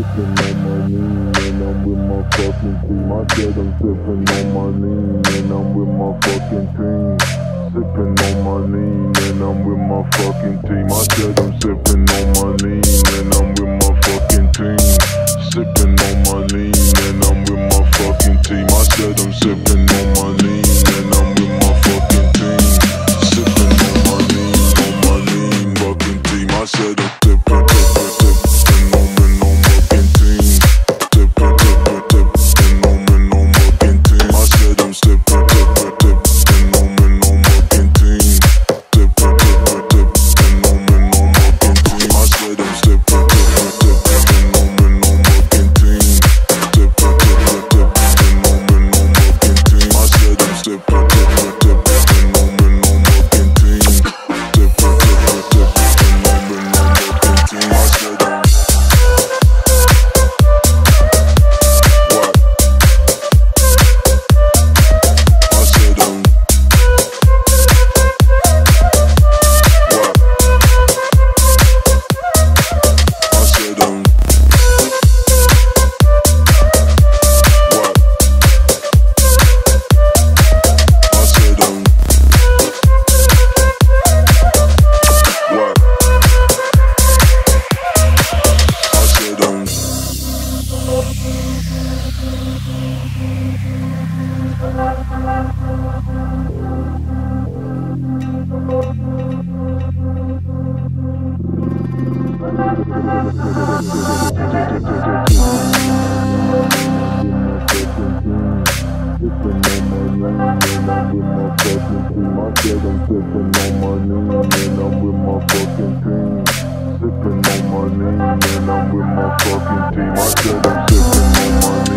sipping on my lean and I'm with my fucking team. I said I'm sipping on my lean and I'm with my fucking team. Sipping on my lean and I'm with my fucking team. I said I'm sipping on my lean and I'm with my fucking team. Sipping on my lean and I'm with my fucking team. I said I'm sipping on my lean lean, fucking team. I said I'm I said I'm sippin' on my lean and I'm with my fucking team. Sippin' on my lean and I'm with my fucking team. I said I'm sippin' on my lean.